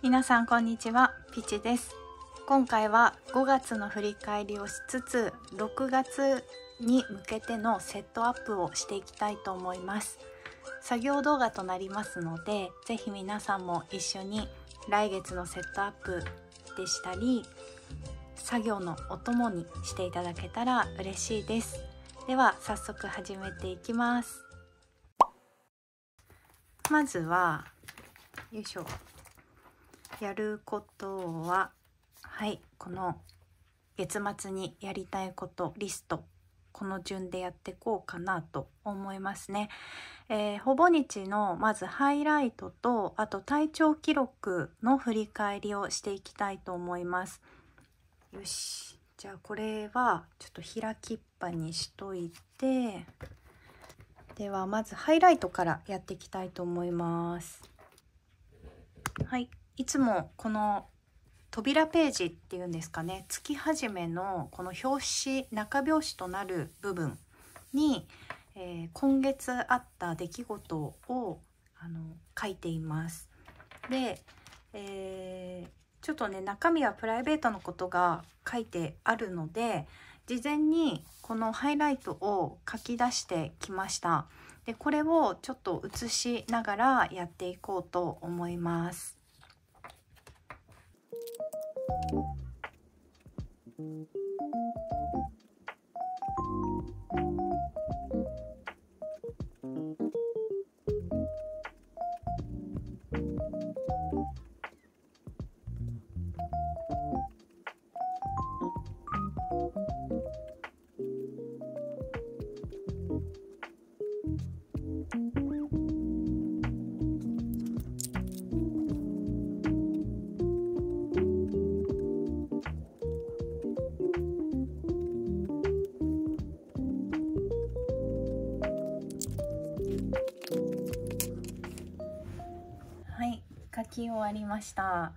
皆さんこんにちはピチです。今回は5月の振り返りをしつつ6月に向けてのセットアップをしていきたいと思います。作業動画となりますのでぜひ皆さんも一緒に来月のセットアップでしたり作業のお供にしていただけたら嬉しいです。では早速始めていきます。まずはよいしょ。やることははいこの月末にやりたいことリストこの順でやっていこうかなと思いますね。えー、ほぼ日のまずハイライトとあと体調記録の振り返りをしていきたいと思います。よしじゃあこれはちょっと開きっぱにしといてではまずハイライトからやっていきたいと思います。はいいつもこの扉ページっていうんですかね月始めのこの表紙中表紙となる部分に、えー、今月あった出来事をあの書いています。で、えー、ちょっとね中身はプライベートのことが書いてあるので事前にこのハイライトを書き出してきました。でこれをちょっと写しながらやっていこうと思います。Thank you. わりました。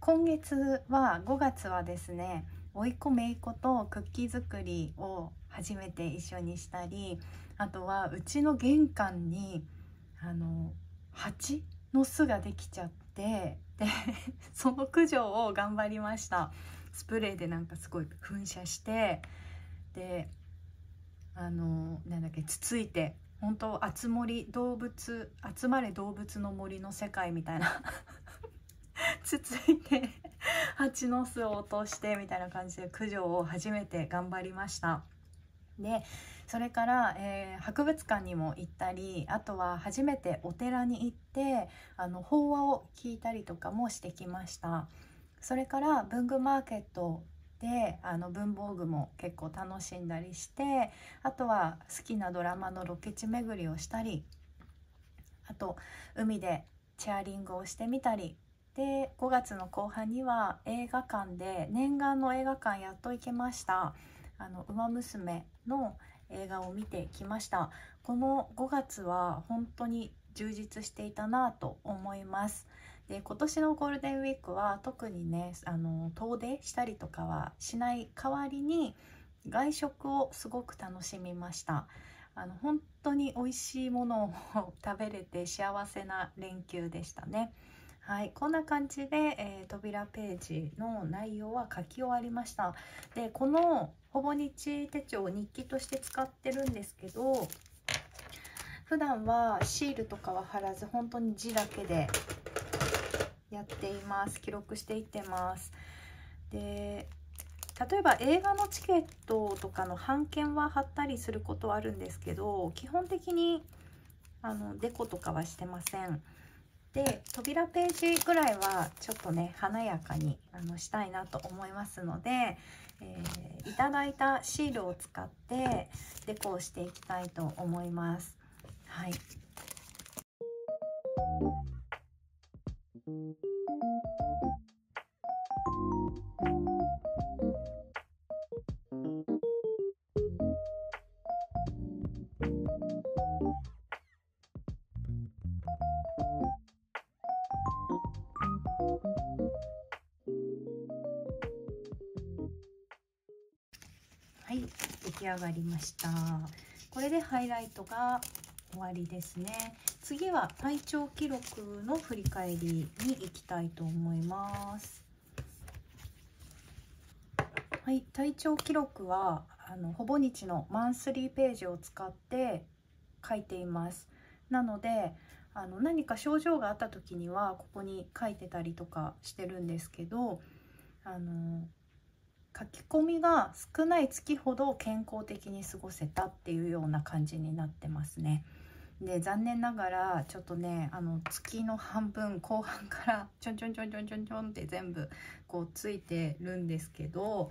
今月は5月はですね甥っ子姪っ子とクッキー作りを初めて一緒にしたりあとはうちの玄関にあの蜂の巣ができちゃってで その駆除を頑張りました。スプレーでなんかすごい噴射してであのなんだっけつついて本当集まり動物集まれ動物の森の世界みたいな。つついて蜂の巣を落としてみたいな感じで駆除を初めて頑張りました。でそれから、えー、博物館にも行ったりあとは初めてお寺に行ってあの法話を聞いたりとかもしてきました。それから文具マーケットであの文房具も結構楽しんだりしてあとは好きなドラマのロケ地巡りをしたりあと海でチェアリングをしてみたり。で5月の後半には映画館で念願の映画館やっと行けました「あの馬娘」の映画を見てきました。この5月は本当に充実していたなと思います。で今年のゴールデンウィークは特にねあの遠出したりとかはしない代わりに外食をすごく楽しみました。あの本当に美味しいものを食べれて幸せな連休でしたね。はいこんな感じで、えー、扉ページの内容は書き終わりました。でこのほぼ日手帳を日記として使ってるんですけど普段はシールとかは貼らず本当に字だけでやっています。記録していってます。で例えば映画のチケットとかの半券は貼ったりすることはあるんですけど基本的にあのデコとかはしてません。で扉ページぐらいはちょっとね華やかにあのしたいなと思いますので、えー、いただいたシールを使ってデコをしていきたいと思います。はい。はい出来上がりました。これでハイライトが終わりですね。次は体調記録の振り返りに行きたいと思いますはい体調記録はあのほぼ日のマンスリーページを使って書いていますなのであの何か症状があった時にはここに書いてたりとかしてるんですけどあの書き込みが少ない月ほど健康的に過ごせたっていうような感じになってますね。で残念ながらちょっとねあの月の半分後半からちょんちょんちょんちょんちょんちょんって全部こうついてるんですけど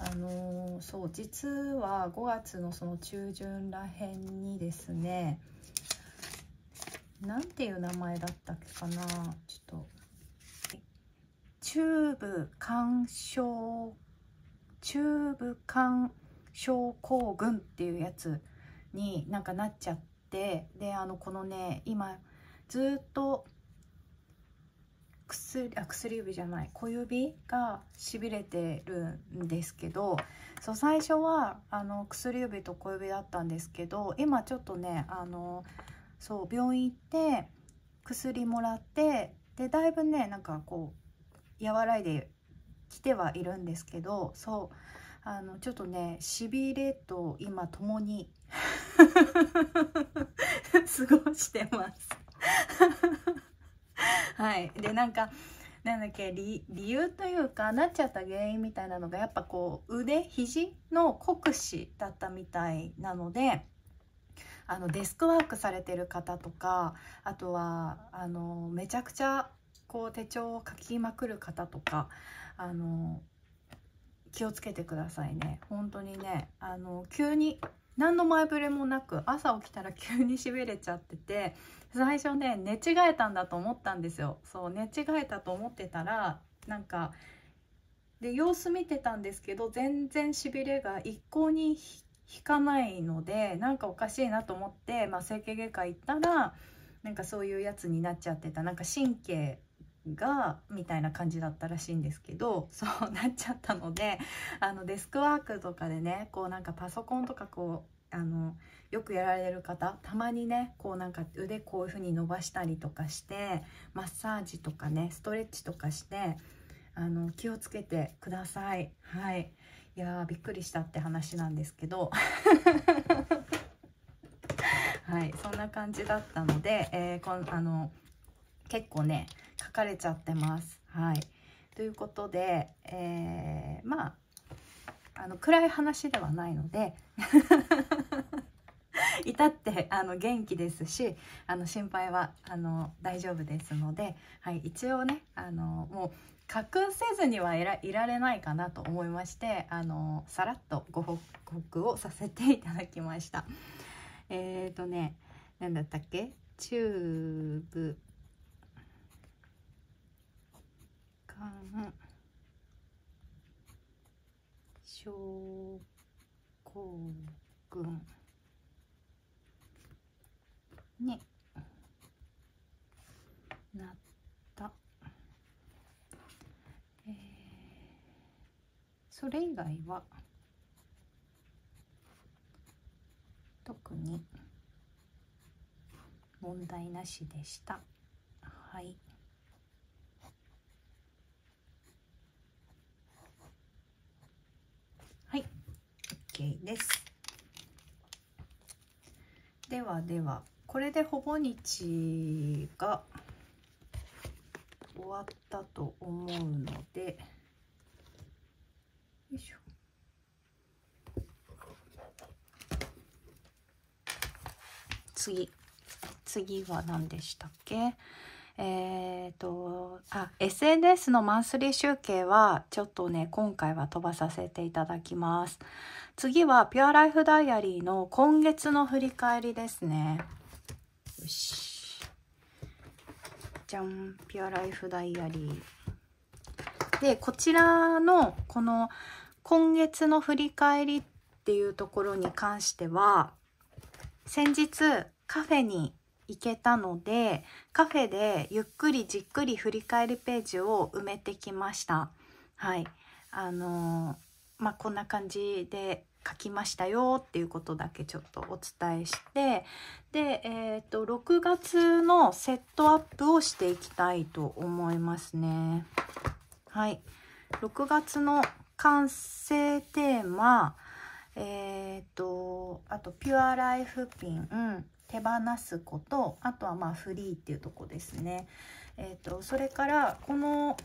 あのー、そう実は5月のその中旬らへんにですねなんていう名前だったっけかなちょっとチューブ干渉チューブ干症候群っていうやつになんかなっちゃってってであのこのね今ずっと薬あ薬指じゃない小指がしびれてるんですけどそう最初はあの薬指と小指だったんですけど今ちょっとねあのそう病院行って薬もらってでだいぶねなんかこう和らいできてはいるんですけどそうあのちょっとねしびれと今ともに過ごしてます。はい。でなんかなんだっけ理由というかなっちゃった原因みたいなのがやっぱこう腕肘の酷使だったみたいなのであのデスクワークされてる方とかあとはあのめちゃくちゃこう手帳を書きまくる方とかあの気をつけてくださいね。本当にねあの急に何の前触れもなく朝起きたら急にしびれちゃってて最初ね寝違えたんだと思ったんですよ。そう寝違えたと思ってたらなんかで様子見てたんですけど全然しびれが一向に引かないのでなんかおかしいなと思って、まあ、整形外科行ったらなんかそういうやつになっちゃってた。なんか神経がみたいな感じだったらしいんですけどそうなっちゃったので あのデスクワークとかでねこうなんかパソコンとかこうあのよくやられる方たまにねこうなんか腕こういう風に伸ばしたりとかしてマッサージとかねストレッチとかしてあの気をつけてください。はい。いやーびっくりしたって話なんですけど。はいそんな感じだったので、えー、こんあの結構ね書かれちゃってます。はい、ということで、えー、まああの暗い話ではないので 至ってあの元気ですしあの心配はあの大丈夫ですので、はい、一応ねあのもう隠せずにはいらいられないかなと思いましてあのさらっとご報告をさせていただきました。えっ、ー、とね何だったっけ？チューブ間症候群に。なった、えー、それ以外は。特に。問題なしでした。はい。OK です。ではではこれでほぼ日が終わったと思うのでよいしょ。次。次は何でしたっけ？えっ、と、あ、SNS のマンスリー集計は、ちょっとね、今回は飛ばさせていただきます。次は、ピュアライフダイアリーの今月の振り返りですね。よし。じゃん、ピュアライフダイアリー。で、こちらの、この、今月の振り返りっていうところに関しては、先日、カフェに行けたのでカフェでゆっくりじっくり振り返りページを埋めてきました。はい。あのー、まあこんな感じで書きましたよっていうことだけちょっとお伝えしてで、えーと、6月のセットアップをしていきたいと思いますね。はい。6月の完成テーマえっ、ー、とあとピュアライフピン、うん、手放すことあとはまあフリーっていうとこですね。えーと、それからこの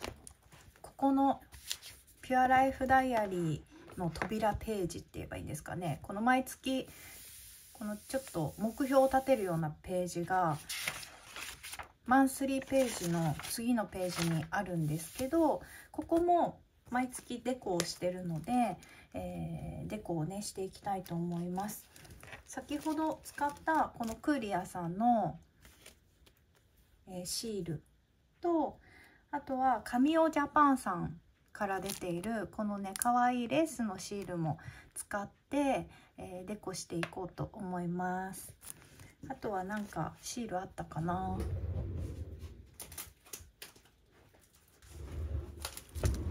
ここのピュアライフダイアリーの扉ページって言えばいいんですかねこの毎月このちょっと目標を立てるようなページがマンスリーページの次のページにあるんですけどここも毎月デコをしてるので、えー、デコをねしていきたいと思います。先ほど使ったこのクーリアさんの、えー、シールとあとは神尾ジャパンさんから出ているこのね可愛いレースのシールも使って、えー、デコしていこうと思います。あとはなんかシールあったかな？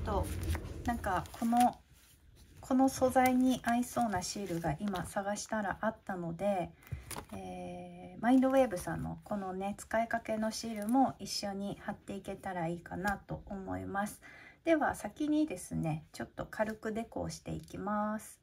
となんかこのこの素材に合いそうなシールが今探したらあったので、えー、マインドウェーブさんのこのね使いかけのシールも一緒に貼っていけたらいいかなと思います。では先にですねちょっと軽くデコをしていきます。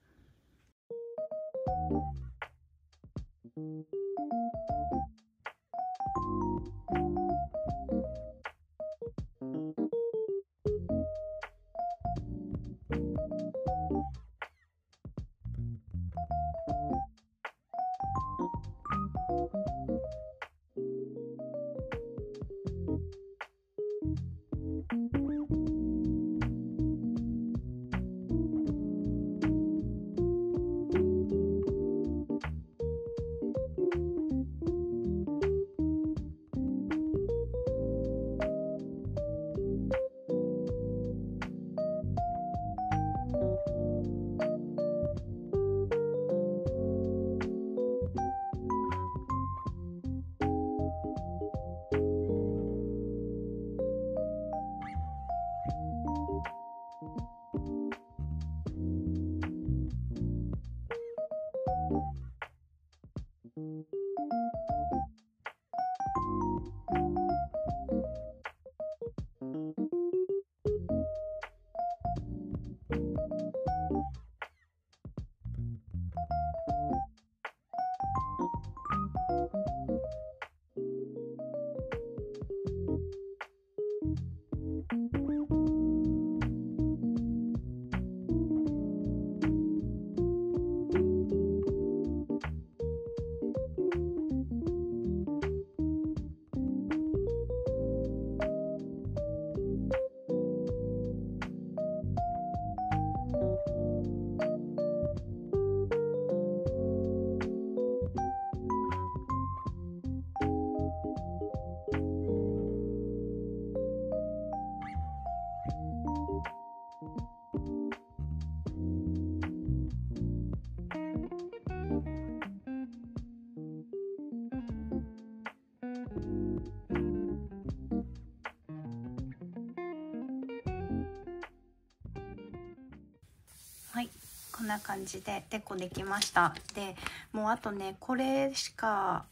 な感じでデコできました。でもうあとねこれしか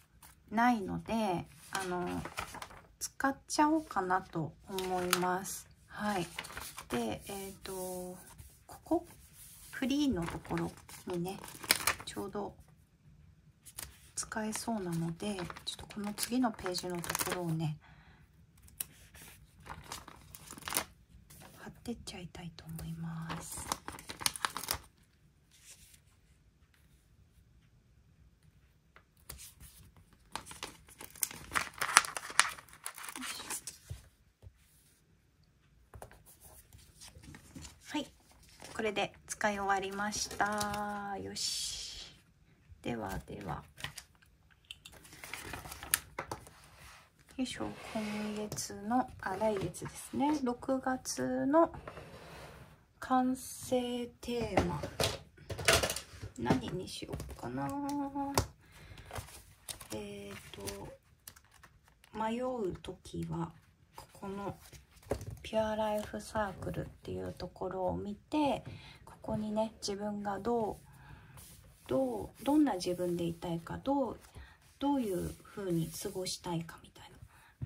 ないのであの使っちゃおうかなと思います。はい。でえっ、ー、とここ？フリーのところにねちょうど使えそうなのでちょっとこの次のページのところをね貼ってっちゃいたいと思いますこれでりました。よし。ではでは。よいしょ。今月のあ来月ですね。6月の完成テーマ。何にしようかな。えっ、ー、と迷う時はここのピュアライフサークルっていうところを見てこにね自分がどうどうどんな自分でいたいかどうどういう風に過ごしたいかみたい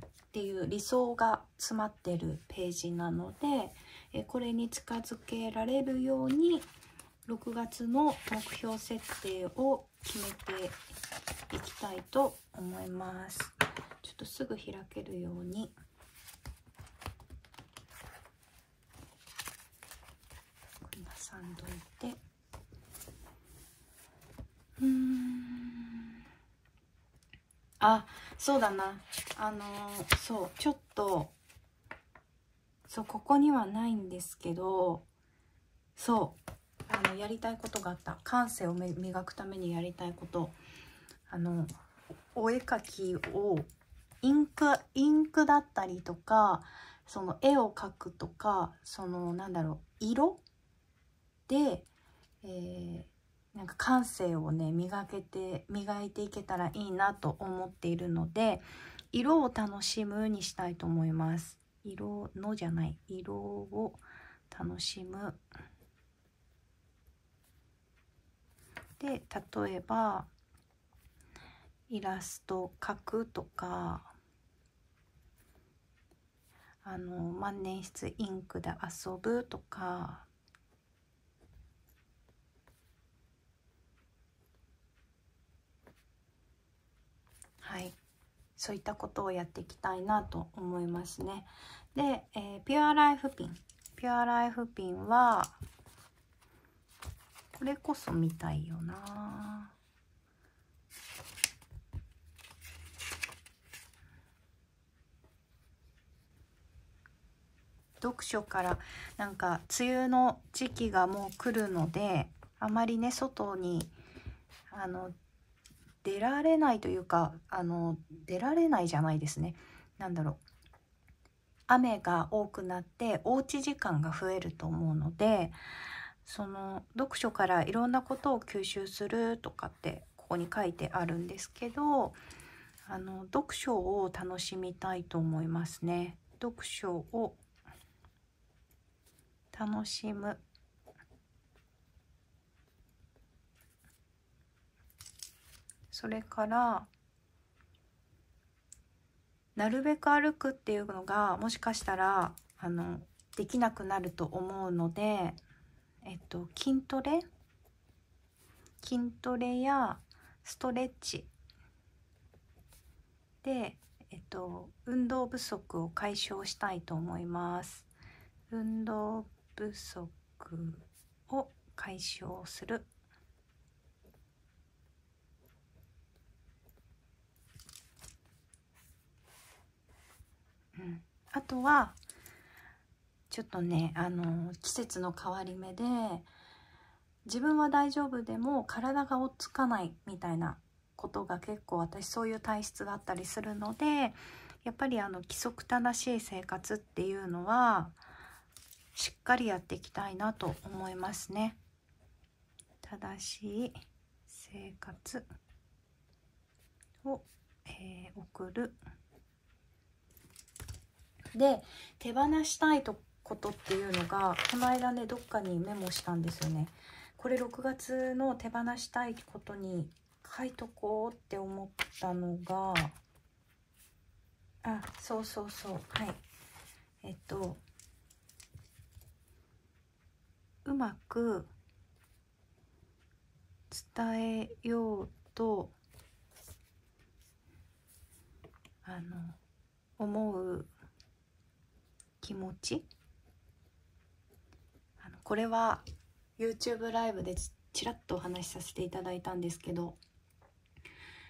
なっていう理想が詰まってるページなのでえこれに近づけられるように6月の目標設定を決めていきたいと思います。ちょっとすぐ開けるように。挟んどいてうん。あそうだな。あのー、そうちょっとそうここにはないんですけどそうあのやりたいことがあった。感性を磨くためにやりたいこと。あのお絵描きをインクインクだったりとかその絵を描くとかそのなんだろう色で、えー、なんか感性をね磨けて磨いていけたらいいなと思っているので色を楽しむにしたいと思います。色のじゃない色を楽しむ。で例えばイラスト描くとかあの万年筆インクで遊ぶとかはい。そういったことをやっていきたいなと思いますね。で、えー、ピュアライフピン。ピュアライフピンはこれこそ見たいよな。読書からなんか梅雨の時期がもう来るのであまりね外にあの出られないというかあの出られないじゃないですね。何だろう。雨が多くなっておうち時間が増えると思うのでその読書からいろんなことを吸収するとかってここに書いてあるんですけどあの読書を楽しみたいと思いますね。読書を楽しむ。それからなるべく歩くっていうのがもしかしたらあのできなくなると思うのでえっと、筋トレ？筋トレやストレッチで、えっと、運動不足を解消したいと思います。運動不足を解消する。あとはちょっとねあの季節の変わり目で自分は大丈夫でも体が追っつかないみたいなことが結構私そういう体質だったりするのでやっぱりあの規則正しい生活っていうのはしっかりやっていきたいなと思いますね。正しい生活を、えー、送る。で手放したいとことっていうのがこの間ねどっかにメモしたんですよね。これ6月の手放したいことに書いとこうって思ったのがあそうそうそうはいえっとうまく伝えようとあの思う気持ち？あのこれは YouTube ライブでちらっとお話しさせていただいたんですけど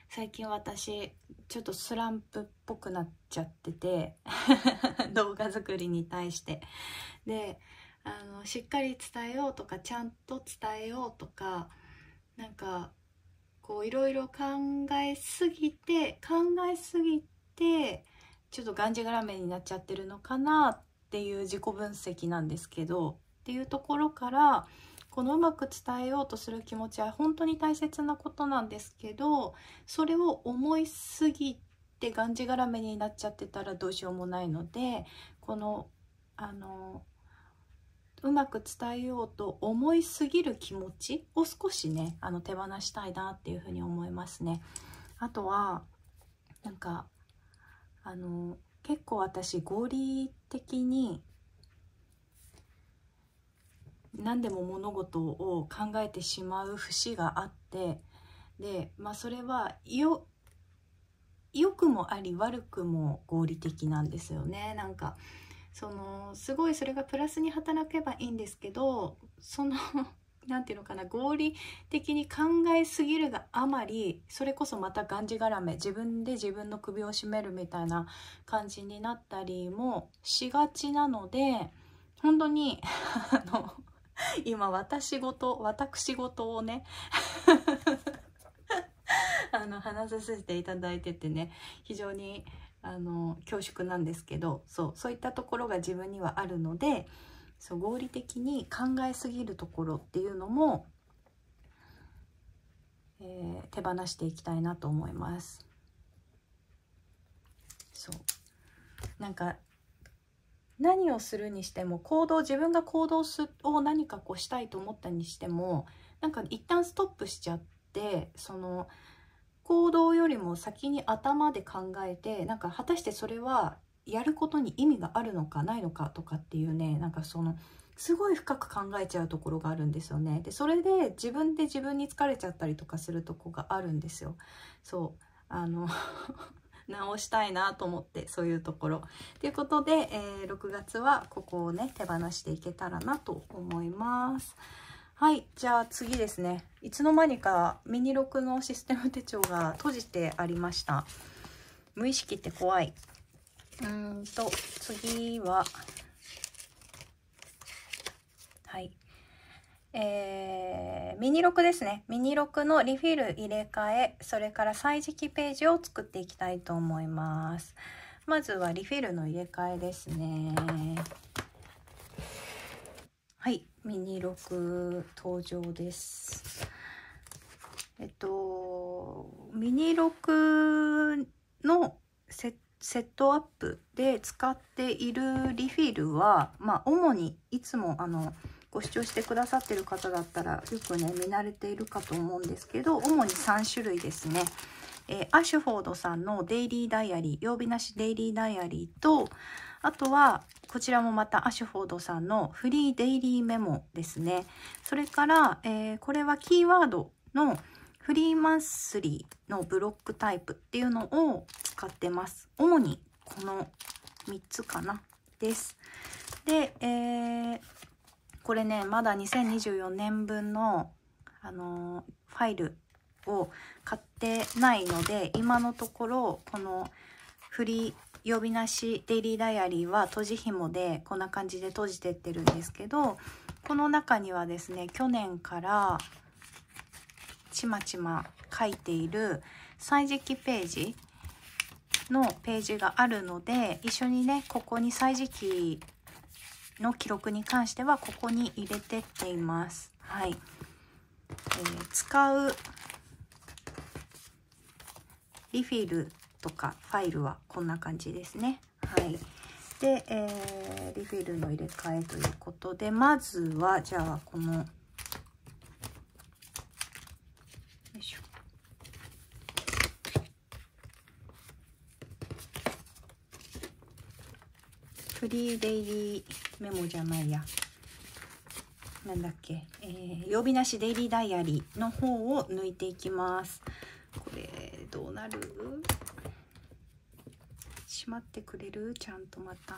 最近私ちょっとスランプっぽくなっちゃってて 動画作りに対して。であのしっかり伝えようとかちゃんと伝えようとかなんかこういろいろ考えすぎて考えすぎてちょっとがんじがらめになっちゃってるのかなっていう自己分析なんですけどっていうところからこのうまく伝えようとする気持ちは本当に大切なことなんですけどそれを思いすぎてがんじがらめになっちゃってたらどうしようもないのでこのあのうまく伝えようと思いすぎる気持ちを少しねあの手放したいなっていうふうに思いますね。あとはなんかあの結構私合理的に何でも物事を考えてしまう節があってでまあそれはよ良くもあり悪くも合理的なんですよね。なんかそのすごいそれがプラスに働けばいいんですけどその何て言うのかな合理的に考えすぎるがあまりそれこそまたがんじがらめ自分で自分の首を絞めるみたいな感じになったりもしがちなので本当にあの今私事私事をね あの話させていただいててね非常にあの恐縮なんですけどそうそういったところが自分にはあるのでそう合理的に考えすぎるところっていうのも、えー、手放していきたいなと思います。そうなんか何をするにしても行動自分が行動すを何かこうしたいと思ったにしてもなんか一旦ストップしちゃってその行動よりも先に頭で考えてなんか果たしてそれはやることに意味があるのかないのかとかっていうねなんかそのすごい深く考えちゃうところがあるんですよね。でそれで自分で自分に疲れちゃったりとかするとこがあるんですよ。そうあの 直したいなと思ってそういうところ。ということで、えー、6月はここをね手放していけたらなと思います。はいじゃあ次ですねいつの間にかミニロクのシステム手帳が閉じてありました無意識って怖いうんと、次は、はい。えー、ミニロクですね。ミニロクのリフィル入れ替え、それから歳時記ページを作っていきたいと思います。まずはリフィルの入れ替えですね。はい、ミニロク登場です。えっと、ミニロクのセッセットアップで使っているリフィルは、まあ、主にいつもあのご視聴してくださってる方だったらよくね見慣れているかと思うんですけど主に3種類ですね。えー、アシュフォードさんのデイリーダイアリー曜日なしデイリーダイアリーとあとはこちらもまたアシュフォードさんのフリーデイリーメモですね。それから、えー、これはキーワードのフリーマンスリーのブロックタイプっていうのを使ってます。主にこの3つかなです。で、えー、これね、まだ2024年分の、あのー、ファイルを買ってないので、今のところ、このフリー呼び出しデイリーダイアリーは閉じ紐でこんな感じで閉じてってるんですけど、この中にはですね、去年からちまちま書いている歳時記ページのページがあるので一緒にねここに歳時記の記録に関してはここに入れてっています。はい。えー、使うリフィルとかファイルはこんな感じですね。はい。で、えー、リフィルの入れ替えということで、まずは、じゃあ、このフリーデイリーメモじゃないや。なんだっけ、えー、曜日なしデイリーダイアリーの方を抜いていきます。これ、どうなる？しまってくれる？ちゃんとまた。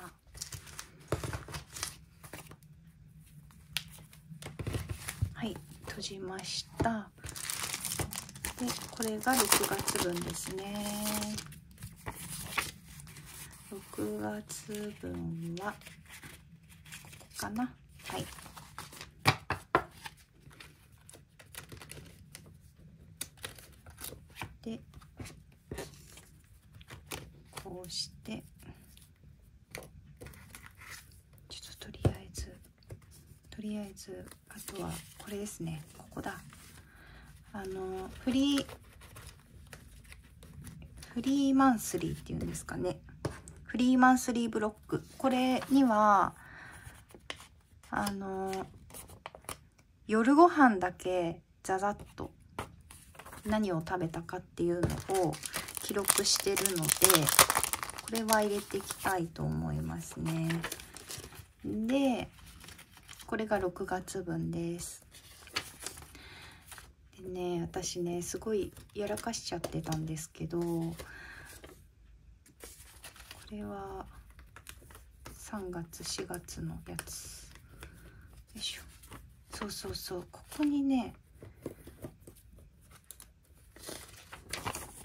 はい、閉じました。で、これが6月分ですね。6月分はここかな？はい。でこうしてちょっととりあえずとりあえずあとはこれですね。ここだ。あのフリーフリーマンスリーっていうんですかね。フリーマンスリーブロック。これには、あの夜ご飯だけざざっと何を食べたかっていうのを記録してるのでこれは入れていきたいと思いますねでこれが6月分ですでね私ねすごいやらかしちゃってたんですけどこれは3月4月のやつ。よいしょ。そうそうそう。ここにね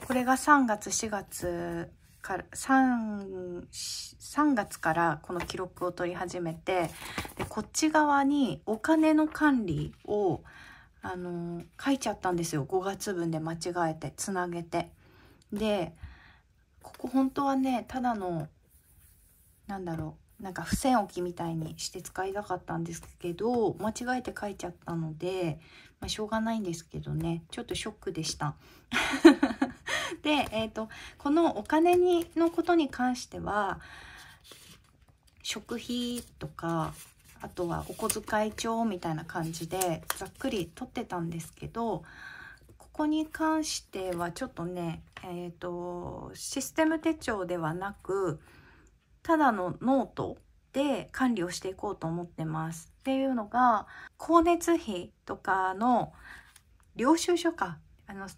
これが3月4月から 3, 3月からこの記録を取り始めてでこっち側にお金の管理をあの書いちゃったんですよ。5月分で間違えてつなげて。でここ本当はねただのなんだろうなんか付箋置きみたいにして使いたかったんですけど間違えて書いちゃったので、まあ、しょうがないんですけどね。ちょっとショックでした。で、えーと、このお金にのことに関しては食費とかあとはお小遣い帳みたいな感じでざっくり取ってたんですけどこに関してはちょっとね、えーと、システム手帳ではなくただのノートで管理をしていこうと思ってます。っていうのが光熱費とかの領収書かあの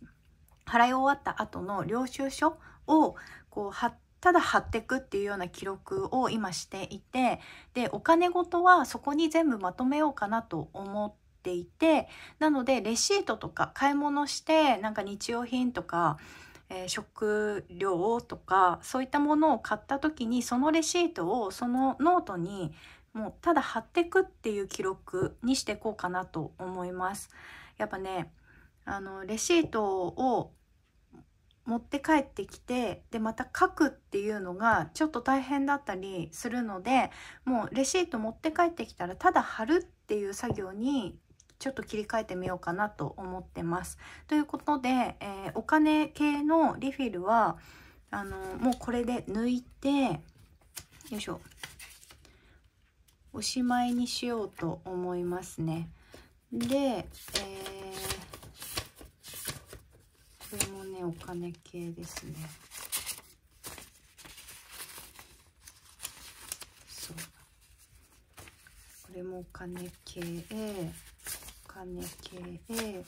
払い終わった後の領収書をこう貼ただ貼ってくっていうような記録を今していてでお金ごとはそこに全部まとめようかなと思っっていてなのでレシートとか買い物してなんか日用品とか、えー、食料とかそういったものを買った時にそのレシートをそのノートにもうただ貼ってくっていう記録にしていこうかなと思います。やっぱねあのレシートを持って帰ってきてでまた書くっていうのがちょっと大変だったりするのでもうレシート持って帰ってきたらただ貼るっていう作業にちょっと切り替えてみようかなと思ってます。ということで、えー、お金系のリフィルはあのもうこれで抜いてよいしょおしまいにしようと思いますね。で、えーこれもねお金系ですねそうこれもお金系お金系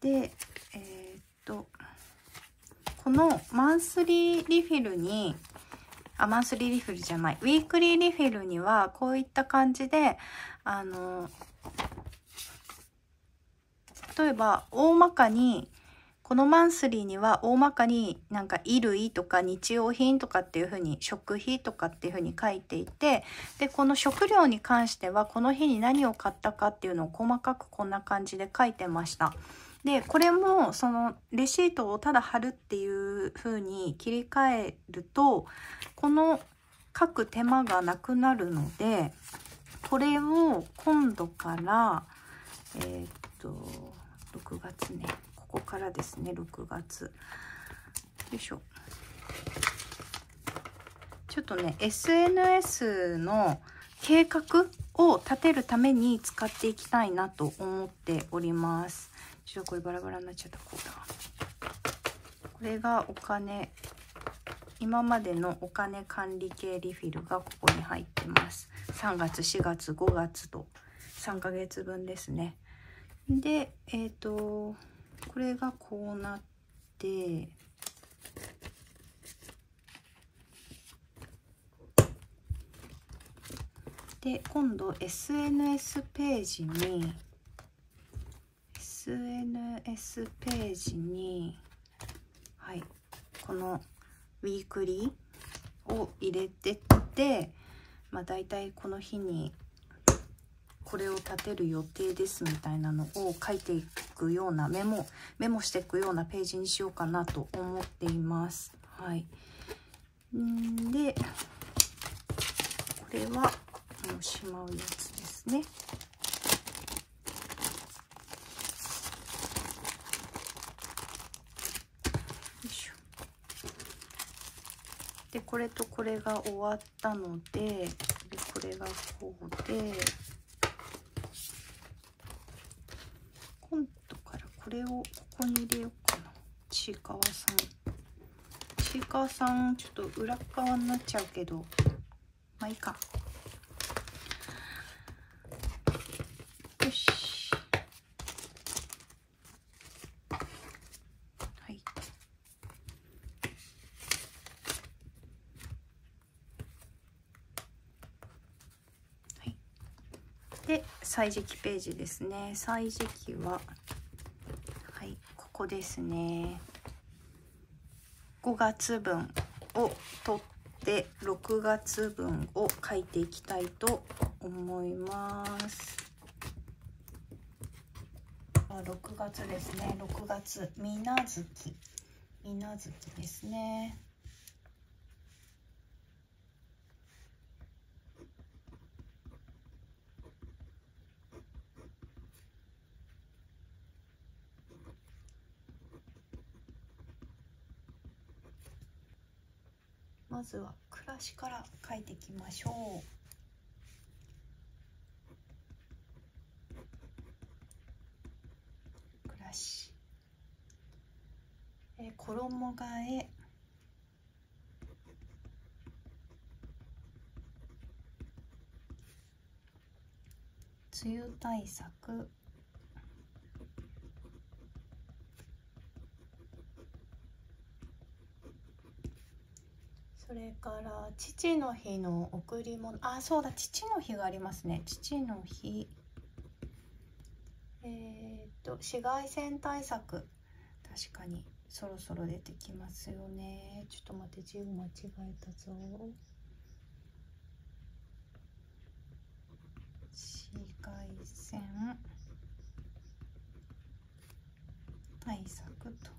でえー、っとこのマンスリーリフィルにあ、マンスリーリフィルじゃない。ウィークリーリフィルには、こういった感じで、あの、例えば、大まかに、このマンスリーには大まかになんか衣類とか日用品とかっていうふうに食費とかっていうふうに書いていてでこの食料に関してはこの日に何を買ったかっていうのを細かくこんな感じで書いてました。でこれもそのレシートをただ貼るっていう風に切り替えるとこの書く手間がなくなるのでこれを今度からえー、っと6月ねこからですね6月。よいしょ。ちょっとね SNS の計画を立てるために使っていきたいなと思っております。ちょっとこれバラバラになっちゃった。こうだ。これがお金。今までのお金管理系リフィルがここに入ってます。3月4月5月と3ヶ月分ですね。でえっ、ー、とこれがこうなってで今度 SNS ページに SNS ページにはいこのウィークリーを入れてってまあ大体この日にこれを立てる予定ですみたいなのを書いていくようなメモメモしていくようなページにしようかなと思っています。はい。んでこれはもうしまうやつですね。でこれとこれが終わったのででここれがこうで今度からこれをここに入れようかな。ちいかわさん。ちいかわさんちょっと裏側になっちゃうけど。まあいいか。よし。はい。はい。で歳時記ページですね。歳時記はここですね。5月分を取って6月分を書いていきたいと思います。あ6月ですね。6月水無月水無月ですね。まずは暮らしから書いていきましょう。暮らし、えー、衣替え。梅雨対策それから父の日の贈り物あそうだ父の日がありますね。父の日。えー、っと紫外線対策。確かにそろそろ出てきますよね。ちょっと待って字を間違えたぞ。紫外線対策と。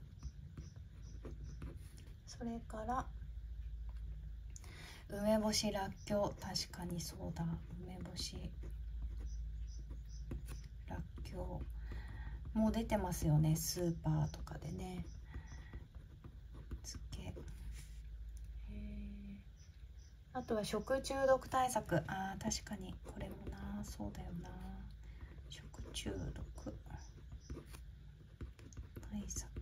それから梅干しらっきょう。確かにそうだ。梅干しらっきょう。もう出てますよね。スーパーとかでね。つけ。あとは食中毒対策。あー確かにこれもなそうだよな食中毒対策。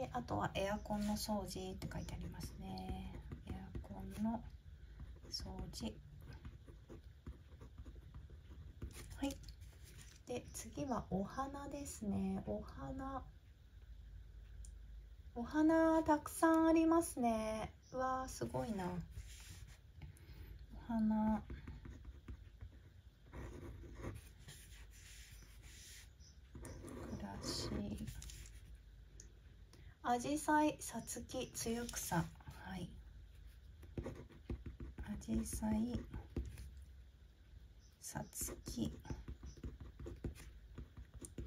であとはエアコンの掃除って書いてありますね。エアコンの掃除。はい。で次はお花ですね。お花。お花たくさんありますね。わーすごいな。お花暮らしアジサイ、さつき、つゆ草。はい。アジサイ、さつき、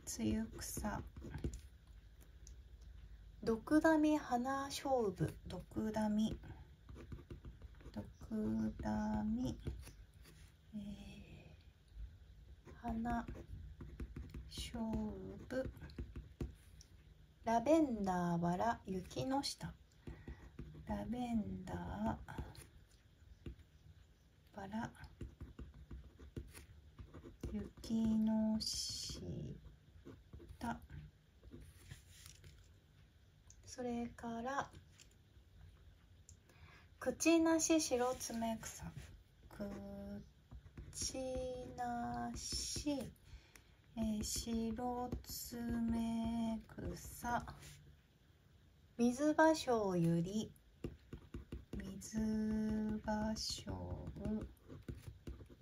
つゆ草。毒ダミ花勝負。毒ダミ。毒ダミ。えー、花勝負。ラベンダーバラ雪の下。ラベンダーバラ雪の下。それから口なし白爪草。口なしえー、白爪草。水芭蕉ゆり。水芭蕉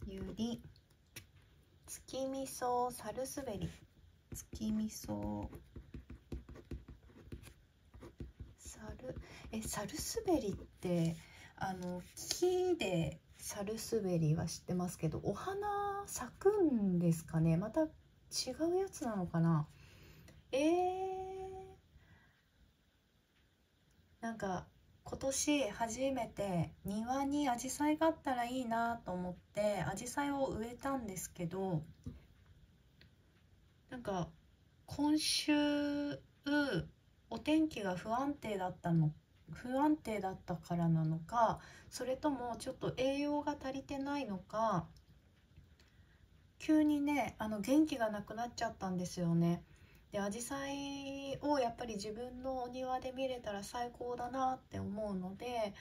ゆり。月見草サルスベリ月見草サルえサルスベリってあの木でサルスベリは知ってますけどお花咲くんですかね。また違うやつなのかな？えー、なんか今年初めて庭にアジサイがあったらいいなと思ってアジサイを植えたんですけどなんか今週お天気が不安定だったの不安定だったからなのかそれともちょっと栄養が足りてないのか急にねあの元気がなくなっちゃったんですよね。で紫陽花をやっぱり自分のお庭で見れたら最高だなって思うので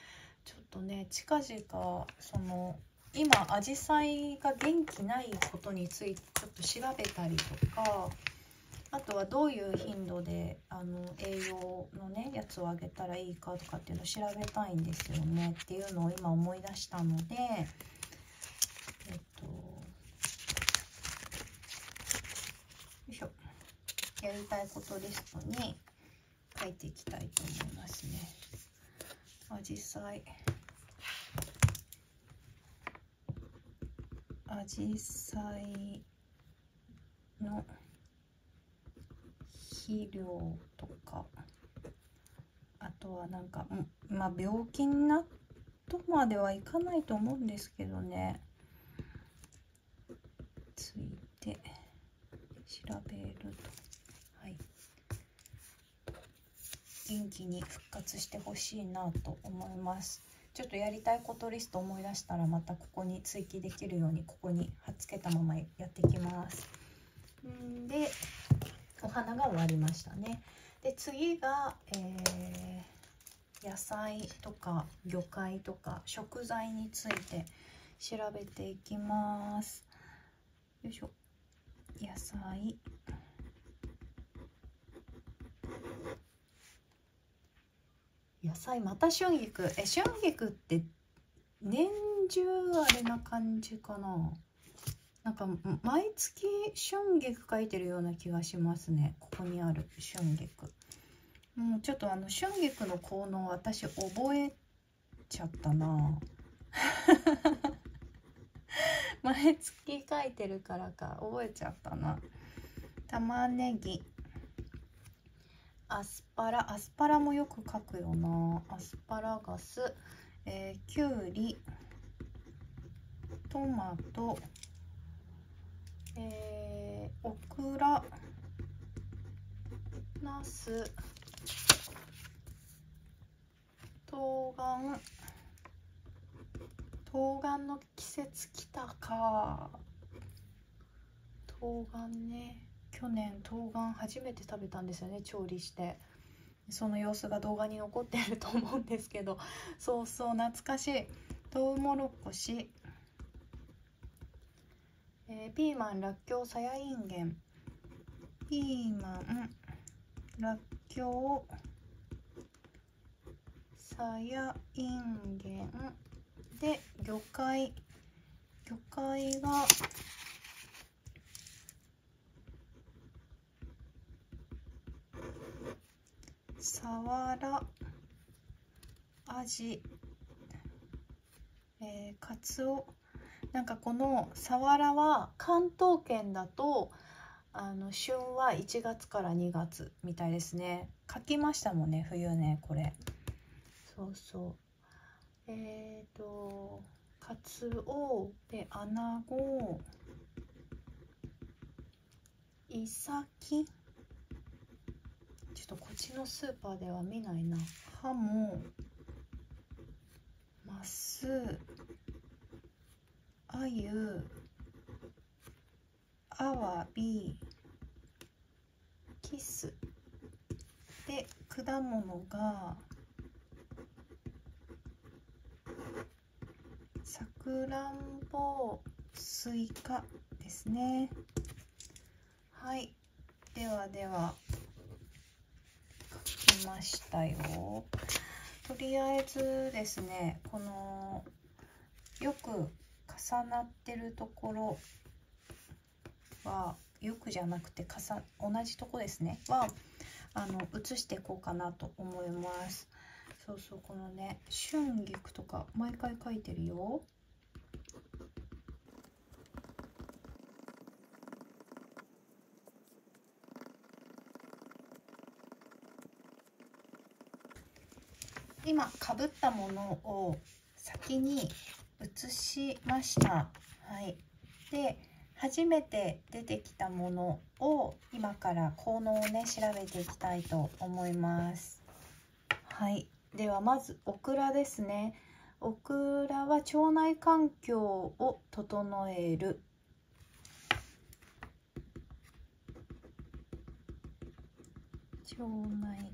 ちょっとね近々その今紫陽花が元気ないことについてちょっと調べたりとかあとはどういう頻度であの栄養のねやつをあげたらいいかとかっていうのを調べたいんですよねっていうのを今思い出したのでえっとよいしょ。やりたいことリストに書いていきたいと思いますね。アジサイアジサイの肥料とか。あとはなんかまあ病気になとまではいかないと思うんですけどね。ついて。調べると。はい。元気に復活してほしいなと思います。ちょっとやりたいことリスト思い出したらまたここに追記できるようにここに貼っつけたままやっていきます。んでお花が終わりましたね。で次が、えー、野菜とか魚介とか食材について調べていきます。よいしょ。野菜。野菜また春菊。え春菊って年中あれな感じかな？なんか毎月春菊書いてるような気がしますね。ここにある春菊。もうちょっとあの春菊の効能私覚えちゃったな。毎月書いてるからか覚えちゃったな。玉ねぎ。アスパラ。アスパラもよく書くよな。アスパラガス、えー、きゅうりトマト。えー、オクラ。ナス。冬瓜。冬瓜の季節来たか。冬瓜ね。去年冬瓜初めて食べたんですよね調理して。その様子が動画に残ってると思うんですけど。そうそう懐かしい。トウモロコシ。えー、ピーマン、らっきょう、さやいんげん。ピーマン、らっきょう、さやいんげん。で、魚介。魚介が、さわら、あじ、えー、かつお、なんかこのサワラは関東圏だとあの旬は1月から2月みたいですね。書きましたもんね冬ねこれ。そうそう。え、ー、とカツオでアナゴイサキ。ちょっとこっちのスーパーでは見ないな。ハモマスあゆあわびキス。で果物がさくらんぼスイカですね。はい。ではでは書きましたよ。とりあえずですねこのよく重なってるところはよくじゃなくて重同じとこですね。はあの写していこうかなと思います。そうそうこのね春菊とか毎回書いてるよ今かぶったものを先に写しました。はい、で初めて出てきたものを今から効能をね調べていきたいと思います。はいではまずオクラですね。オクラは腸内環境を整える。腸内。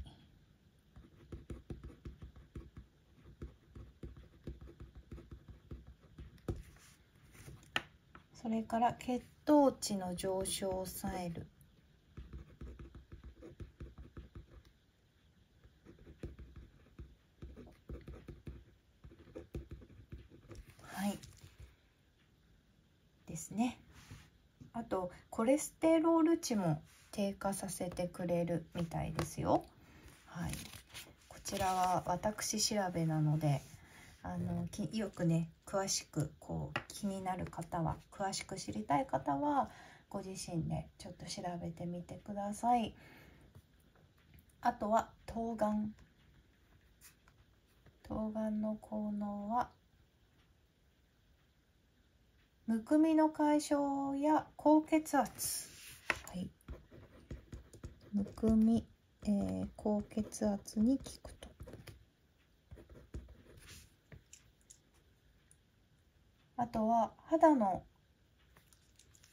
それから血糖値の上昇を抑えるはいですね。あとコレステロール値も低下させてくれるみたいですよ。はい。こちらは私調べなのであのよくね詳しくこう気になる方は詳しく知りたい方はご自身でちょっと調べてみてください。あとは冬瓜冬瓜の効能はむくみの解消や高血圧、はい、むくみ、えー、高血圧に効くと。あとは肌の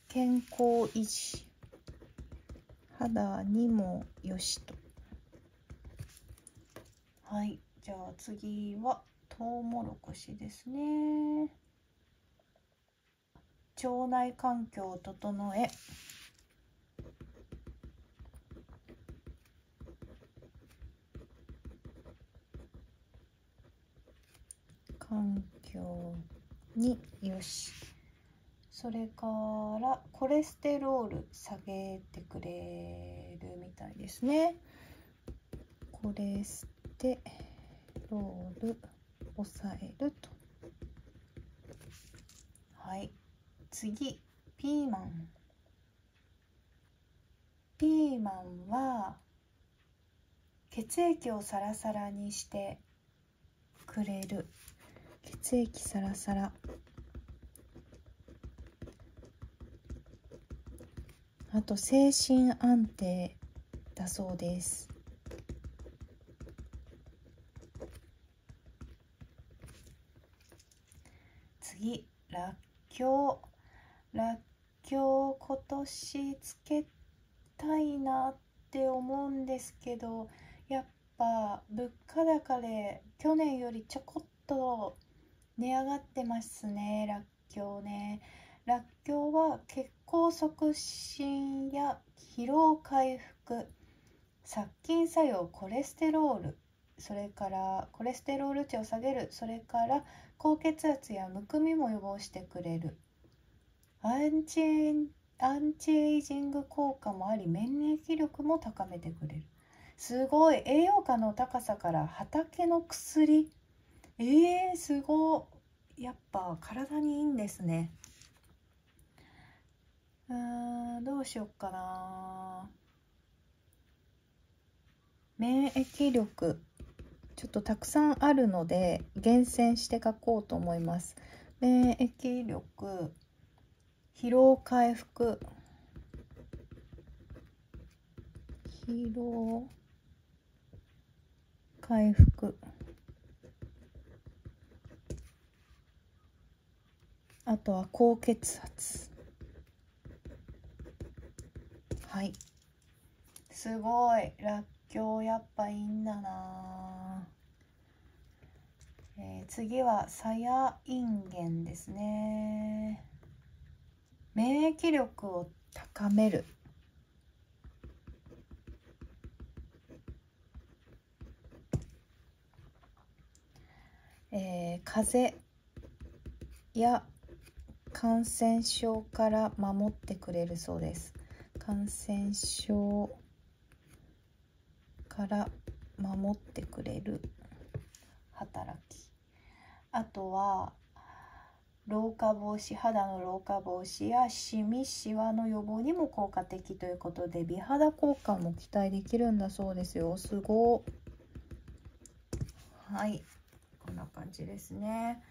健康維持。肌にもよしと。はい。じゃあ次はトウモロコシですね。腸内環境を整え環境によし。それからコレステロール下げてくれるみたいですね。コレステロール抑えると。はい。次ピーマン。ピーマンは血液をサラサラにしてくれる。血液サラサラ。あと精神安定だそうです。次らっきょう。らっきょう今年つけたいなって思うんですけどやっぱ物価高で去年よりちょこっと値上がってますねらっきょうね。らっきょうは血行促進や疲労回復殺菌作用コレステロールそれからコレステロール値を下げるそれから高血圧やむくみも予防してくれる。アンチアンチエイジング効果もあり免疫力も高めてくれる。すごい。栄養価の高さから畑の薬。えー、すごやっぱ体にいいんですね。うんどうしよっかな。免疫力。ちょっとたくさんあるので厳選して書こうと思います。免疫力。疲労回復。疲労回復。あとは高血圧。はい。すごい。らっきょうやっぱいいんだな、えー、次はさやいんげんですね。免疫力を高める。えー、風邪や感染症から守ってくれるそうです。感染症から守ってくれる働き。あとは老化防止肌の老化防止やシミシワの予防にも効果的ということで美肌効果も期待できるんだそうですよ。すごはい。こんな感じですね。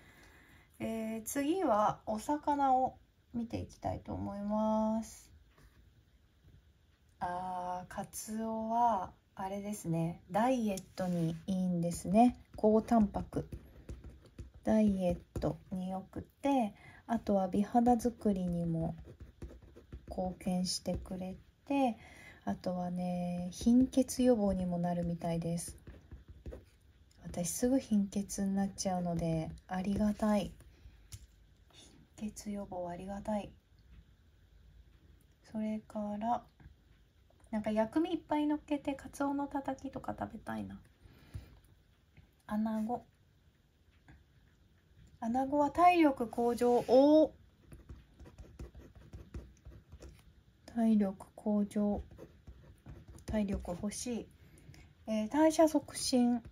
えー、次はお魚を見ていきたいと思います。あーカツオはあれですね。ダイエットにいいんですね。高タンパク。ダイエットによくてあとは美肌作りにも貢献してくれてあとはね貧血予防にもなるみたいです。私すぐ貧血になっちゃうのでありがたい。貧血予防ありがたい。それからなんか薬味いっぱいのっけてかつおのたたきとか食べたいな。穴子穴子は体力向上お体力向上体力欲しい、えー、代謝促進。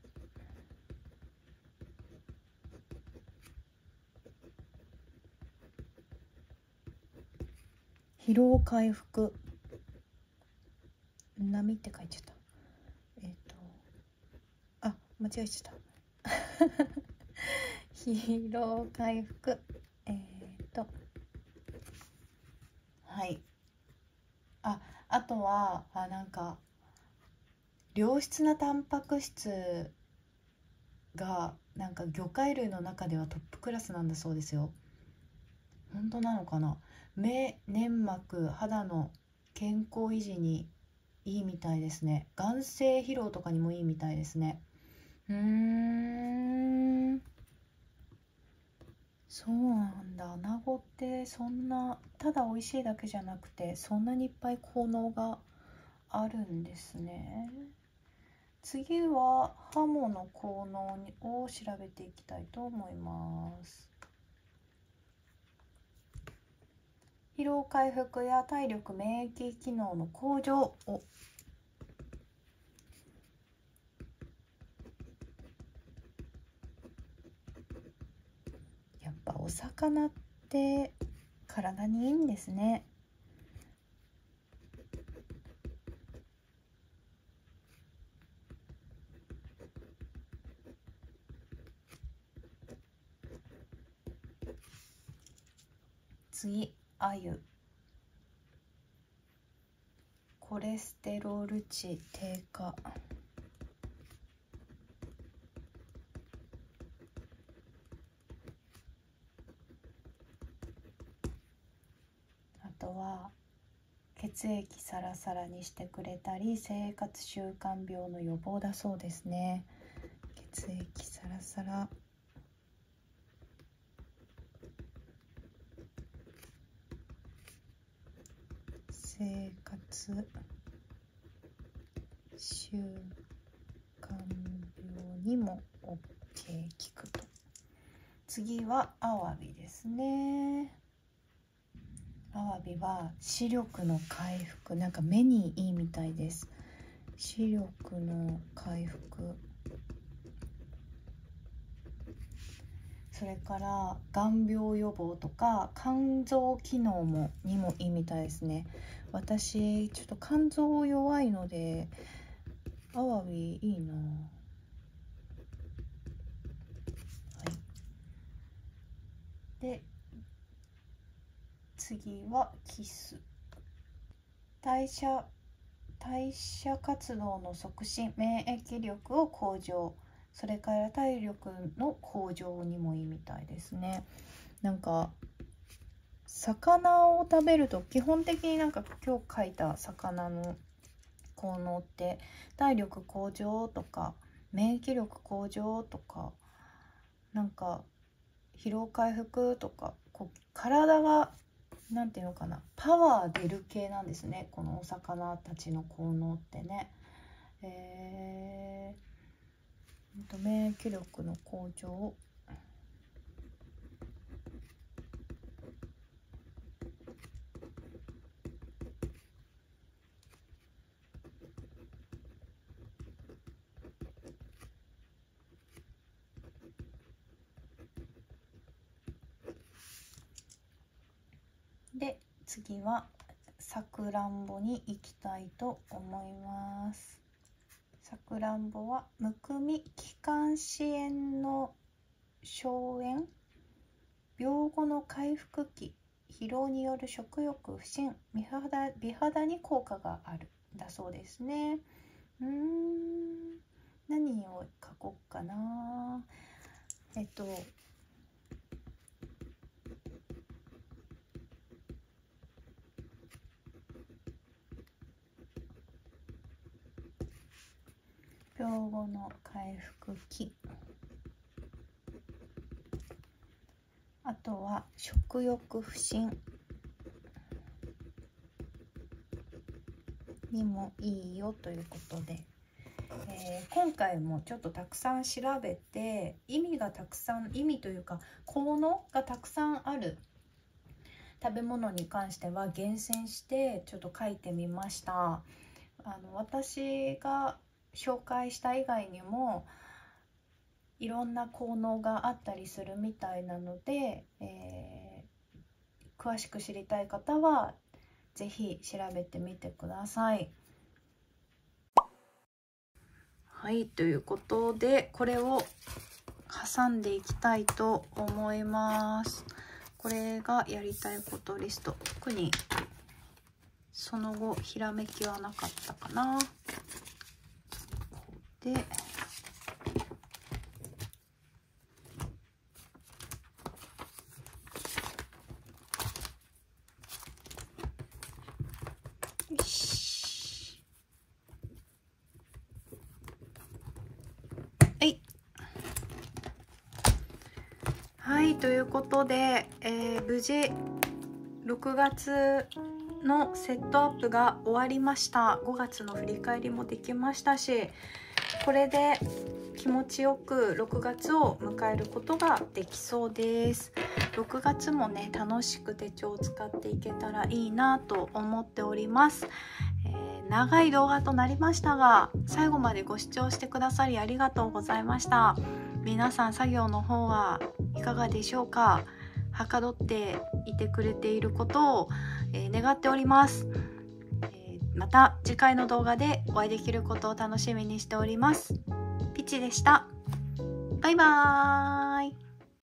疲労回復。波って書いちゃった。えっ、ー、とあ間違えちゃった。疲労回復。えっ、と。はい。ああとはあなんか良質なタンパク質がなんか魚介類の中ではトップクラスなんだそうですよ。本当なのかな？目粘膜肌の健康維持にいいみたいですね。眼性疲労とかにもいいみたいですね。うーん。そうなんだ。穴子ってそんなただ美味しいだけじゃなくてそんなにいっぱい効能があるんですね。次はハモの効能を調べていきたいと思います。疲労回復や体力免疫機能の向上をやっぱお魚って体にいいんですね。次あゆコレステロール値低下あとは血液サラサラにしてくれたり生活習慣病の予防だそうですね。血液サラサラ。生活習慣病にも OK 効くと。次はアワビですね。ワビは視力の回復なんか目にいいみたいです。視力の回復。それから眼病予防とか肝臓機能もにもいいみたいですね。私ちょっと肝臓弱いのでアワビいいな。はい。で次はキス。代謝代謝活動の促進免疫力を向上。それから体力の向上にもいいみたいですね。なんか魚を食べると基本的になんか今日書いた魚の効能って体力向上とか免疫力向上とかなんか疲労回復とかこう体が何て言うのかな。パワー出る系なんですね。このお魚たちの効能ってね。えー免疫力の向上で次はさくらんぼに行きたいと思います。さくらんぼはむくみ気管支炎の消炎。病後の回復期疲労による食欲不振美肌美肌に効果があるだそうですね。うーん何を書こうかな。えっと病後の回復期。あとは食欲不振。にもいいよということで、えー、今回もちょっとたくさん調べて意味がたくさん意味というか効能がたくさんある。食べ物に関しては厳選してちょっと書いてみました。あの私が紹介した以外にもいろんな効能があったりするみたいなので、えー、詳しく知りたい方は是非調べてみてください。はいということでこれを挟んでいきたいと思います。これがやりたいことリスト特にその後ひらめきはなかったかな。ではい。ということで、えー、無事6月のセットアップが終わりました。5月の振り返りもできましたしこれで気持ちよく6月を迎えることができそうです。6月もね楽しく手帳を使っていけたらいいなと思っております、えー、長い動画となりましたが最後までご視聴してくださりありがとうございました。皆さん作業の方はいかがでしょうか？はかどっていてくれていることを、えー、願っております。また次回の動画でお会いできることを楽しみにしております。ピチでした。バイバーイ